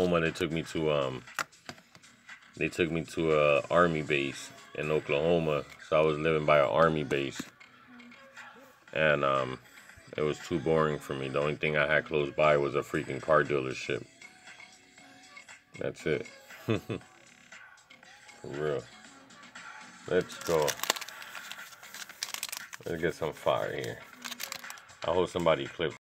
Oklahoma. They took me to um. They took me to a army base in Oklahoma, so I was living by an army base, and um, it was too boring for me. The only thing I had close by was a freaking car dealership. That's it. for real. Let's go. Let's get some fire here. I hope somebody clips.